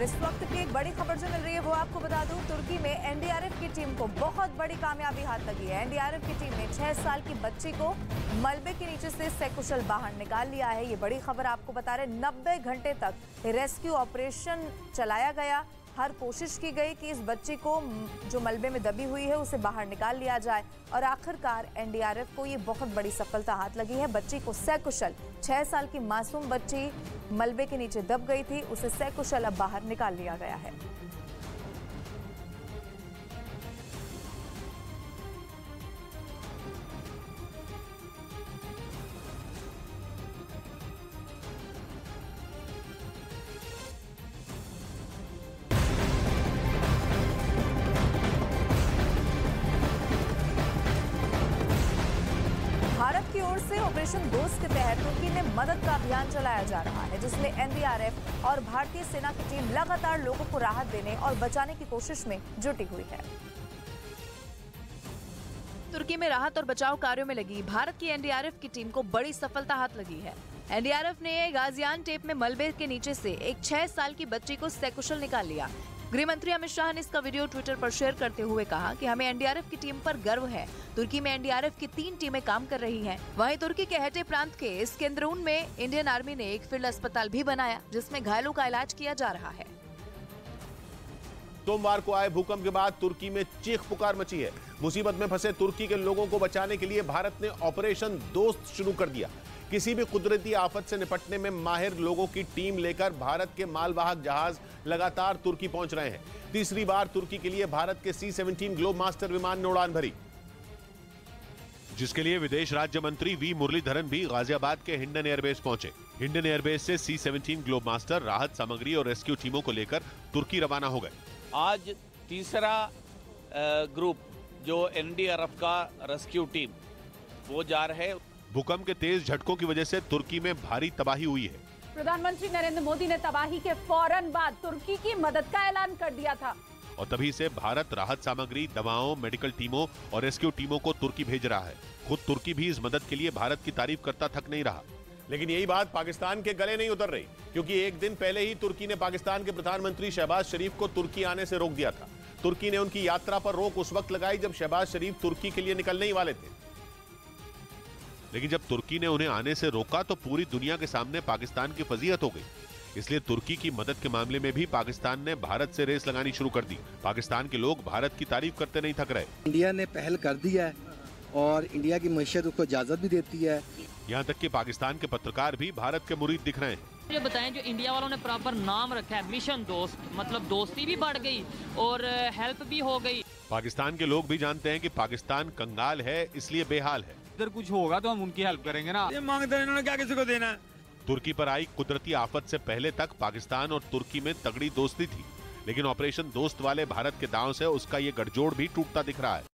और इस वक्त की एक बड़ी खबर जो मिल रही है, वो आपको बता दूँ, तुर्की में एनडीआरएफ की टीम को बहुत बड़ी कामयाबी हाथ लगी है। एनडीआरएफ की टीम ने छह साल की बच्ची को मलबे के नीचे से सकुशल बाहर निकाल लिया है। ये बड़ी खबर आपको बता रहे नब्बे घंटे तक रेस्क्यू ऑपरेशन चलाया गया। हर कोशिश की गई कि इस बच्ची को जो मलबे में दबी हुई है, उसे बाहर निकाल लिया जाए। और आखिरकार एनडीआरएफ को ये बहुत बड़ी सफलता हाथ लगी है। बच्ची को सैकुशल, छह साल की मासूम बच्ची मलबे के नीचे दब गई थी, उसे सैकुशल अब बाहर निकाल लिया गया है। ओर से ऑपरेशन दोस्त के तहत तुर्की में मदद का अभियान चलाया जा रहा है, जिसमें एनडीआरएफ और भारतीय सेना की टीम लगातार लोगों को राहत देने और बचाने की कोशिश में जुटी हुई है। तुर्की में राहत और बचाव कार्यों में लगी। भारत की एनडीआरएफ की टीम को बड़ी सफलता हाथ लगी है। एनडीआरएफ ने गाजियान टेप में मलबे के नीचे से एक छह साल की बच्ची को सकुशल निकाल लिया। गृह मंत्री अमित शाह ने इसका वीडियो ट्विटर पर शेयर करते हुए कहा कि हमें एनडीआरएफ की टीम पर गर्व है। तुर्की में एनडीआरएफ की तीन टीमें काम कर रही हैं। वहीं तुर्की के हेटे प्रांत के स्केंद्रून में इंडियन आर्मी ने एक फ़ील्ड अस्पताल भी बनाया, जिसमें घायलों का इलाज किया जा रहा है। सोमवार को आए भूकंप के बाद तुर्की में चीख पुकार मची है। मुसीबत में फंसे तुर्की के लोगों को बचाने के लिए भारत ने ऑपरेशन दोस्त शुरू कर दिया। किसी भी कुदरती आफत से निपटने में माहिर लोगों की टीम लेकर भारत के मालवाहक जहाज़ लगातार तुर्की पहुँच रहे हैं। तीसरी बार तुर्की के लिए भारत के सी सेवनटीन ग्लोब मास्टर विमान ने उड़ान भरी। जिसके लिए विदेश राज्य मंत्री वी मुरलीधरन भी गाजियाबाद के हिंडन एयरबेस पहुँचे। हिंडन एयरबेस से सी सेवनटीन ग्लोब मास्टर राहत सामग्री और रेस्क्यू टीमों को लेकर तुर्की रवाना हो गए। आज तीसरा ग्रुप जो एनडीआरएफ का रेस्क्यू टीम वो जा रहे हैं। भूकंप के तेज झटकों की वजह से तुर्की में भारी तबाही हुई है। प्रधानमंत्री नरेंद्र मोदी ने तबाही के फ़ौरन बाद तुर्की की मदद का ऐलान कर दिया था। और तभी से भारत राहत सामग्री दवाओं मेडिकल टीमों और रेस्क्यू टीमों को तुर्की भेज रहा है। खुद तुर्की भी इस मदद के लिए भारत की तारीफ़ करता थक नहीं रहा। लेकिन यही बात पाकिस्तान के गले नहीं उतर रही क्योंकि एक दिन पहले ही तुर्की ने पाकिस्तान के प्रधानमंत्री शहबाज शरीफ को तुर्की आने से रोक दिया था। तुर्की ने उनकी यात्रा पर रोक उस वक्त लगाई जब शहबाज शरीफ तुर्की के लिए निकलने ही वाले थे। लेकिन जब तुर्की ने उन्हें आने से रोका तो पूरी दुनिया के सामने पाकिस्तान की फजीहत हो गई। इसलिए तुर्की की मदद के मामले में भी पाकिस्तान ने भारत से रेस लगानी शुरू कर दी। पाकिस्तान के लोग भारत की तारीफ़ करते नहीं थक रहे। इंडिया ने पहल कर दी है और इंडिया की मीशत उसको इजाज़त भी देती है। यहाँ तक कि पाकिस्तान के पत्रकार भी भारत के मुरीद दिख रहे हैं। मुझे बताएँ जो इंडिया वालों ने प्रॉपर नाम रखा है मिशन दोस्त मतलब दोस्ती भी बढ़ गई और हेल्प भी हो गई। पाकिस्तान के लोग भी जानते हैं कि पाकिस्तान कंगाल है इसलिए बेहाल है। इधर कुछ होगा तो हम उनकी हेल्प करेंगे ना। ये मांगते हैं इन्होंने क्या किसी को देना है? तुर्की पर आई कुदरती आफत से पहले तक पाकिस्तान और तुर्की में तगड़ी दोस्ती थी लेकिन ऑपरेशन दोस्त वाले भारत के दांव से उसका ये गठजोड़ भी टूटता दिख रहा है।